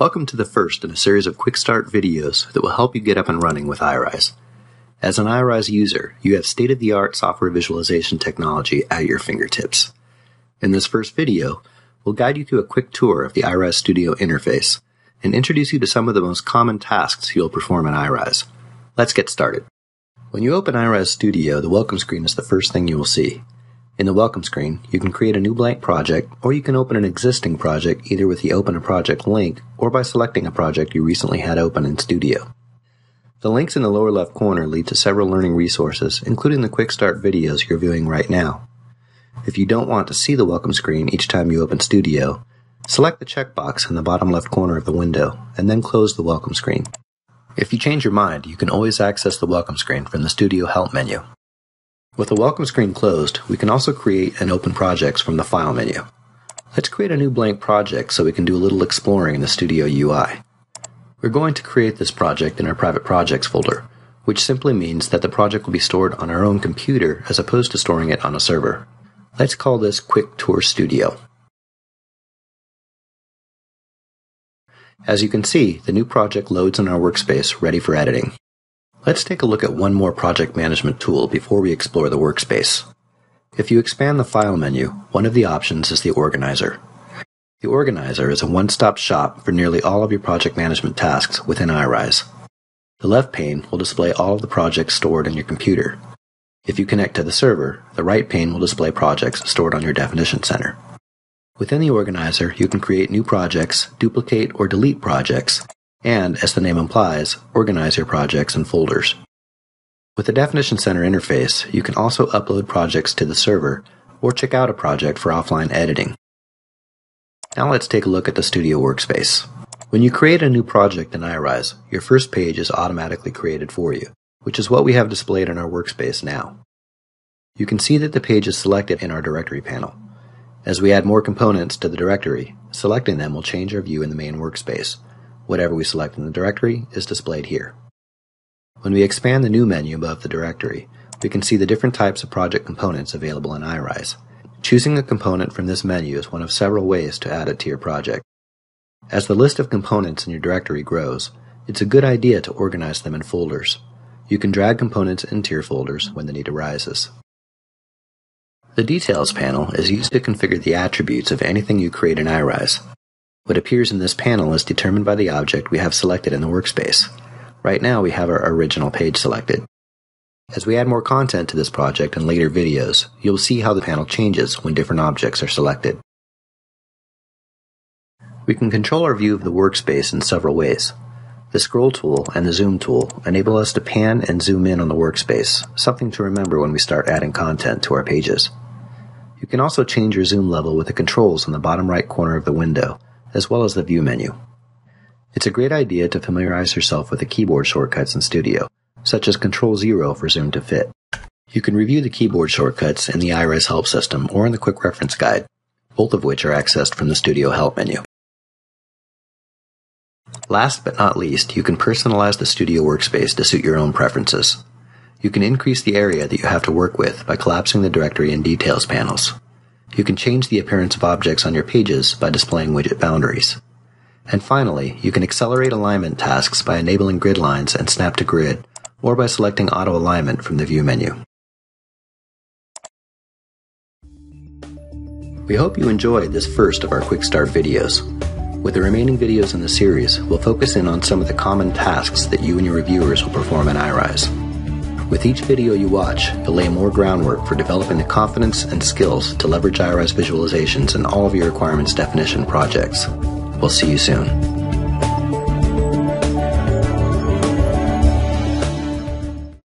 Welcome to the first in a series of quick start videos that will help you get up and running with iRise. As an iRise user, you have state of the art software visualization technology at your fingertips. In this first video, we'll guide you through a quick tour of the iRise Studio interface and introduce you to some of the most common tasks you'll perform in iRise. Let's get started. When you open iRise Studio, the welcome screen is the first thing you will see. In the welcome screen, you can create a new blank project, or you can open an existing project either with the Open a Project link or by selecting a project you recently had open in Studio. The links in the lower left corner lead to several learning resources, including the quick start videos you're viewing right now. If you don't want to see the welcome screen each time you open Studio, select the checkbox in the bottom left corner of the window and then close the welcome screen. If you change your mind, you can always access the welcome screen from the Studio Help menu. With the welcome screen closed, we can also create and open projects from the File menu. Let's create a new blank project so we can do a little exploring in the Studio UI. We're going to create this project in our private projects folder, which simply means that the project will be stored on our own computer as opposed to storing it on a server. Let's call this Quick Tour Studio. As you can see, the new project loads in our workspace ready for editing. Let's take a look at one more project management tool before we explore the workspace. If you expand the File menu, one of the options is the Organizer. The Organizer is a one-stop shop for nearly all of your project management tasks within iRise. The left pane will display all of the projects stored in your computer. If you connect to the server, the right pane will display projects stored on your Definition Center. Within the Organizer, you can create new projects, duplicate or delete projects, and, as the name implies, organize your projects and folders. With the Definition Center interface, you can also upload projects to the server or check out a project for offline editing. Now let's take a look at the Studio Workspace. When you create a new project in iRise, your first page is automatically created for you, which is what we have displayed in our workspace now. You can see that the page is selected in our directory panel. As we add more components to the directory, selecting them will change our view in the main workspace, Whatever we select in the directory is displayed here. When we expand the new menu above the directory, we can see the different types of project components available in iRise. Choosing a component from this menu is one of several ways to add it to your project. As the list of components in your directory grows, it's a good idea to organize them in folders. You can drag components into your folders when the need arises. The Details panel is used to configure the attributes of anything you create in iRise. What appears in this panel is determined by the object we have selected in the workspace. Right now we have our original page selected. As we add more content to this project in later videos, you'll see how the panel changes when different objects are selected. We can control our view of the workspace in several ways. The scroll tool and the zoom tool enable us to pan and zoom in on the workspace, something to remember when we start adding content to our pages. You can also change your zoom level with the controls on the bottom right corner of the window, as well as the View menu. It's a great idea to familiarize yourself with the keyboard shortcuts in Studio, such as Control 0 for Zoom to Fit. You can review the keyboard shortcuts in the iRise Help System or in the Quick Reference Guide, both of which are accessed from the Studio Help menu. Last but not least, you can personalize the Studio workspace to suit your own preferences. You can increase the area that you have to work with by collapsing the directory and details panels. You can change the appearance of objects on your pages by displaying widget boundaries. And finally, you can accelerate alignment tasks by enabling grid lines and snap to grid, or by selecting auto alignment from the view menu. We hope you enjoyed this first of our quick start videos. With the remaining videos in the series, we'll focus in on some of the common tasks that you and your reviewers will perform in iRise. With each video you watch, you'll lay more groundwork for developing the confidence and skills to leverage iRise visualizations in all of your requirements definition projects. We'll see you soon.